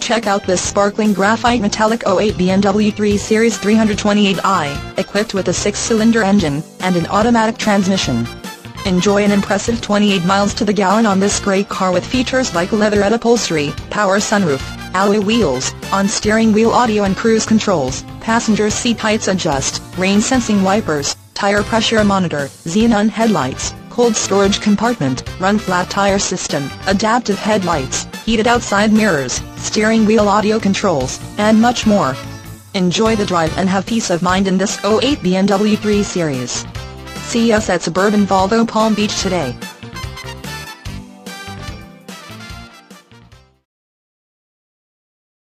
Check out this sparkling graphite metallic 08 BMW 3 Series 328i, equipped with a six-cylinder engine, and an automatic transmission. Enjoy an impressive 28 miles to the gallon on this great car with features like leatherette upholstery, power sunroof, alloy wheels, on-steering wheel audio and cruise controls, passenger seat heights adjust, rain-sensing wipers, tire pressure monitor, xenon headlights, cold storage compartment, run-flat tire system, adaptive headlights, heated outside mirrors, steering wheel audio controls, and much more. Enjoy the drive and have peace of mind in this 08 BMW 3 Series. See us at Suburban Volvo Palm Beach today.